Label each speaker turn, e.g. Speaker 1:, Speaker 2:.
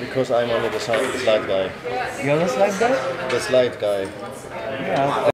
Speaker 1: Because I'm only the slide guy.
Speaker 2: You're the slide guy?
Speaker 1: The slide guy.
Speaker 2: Yeah.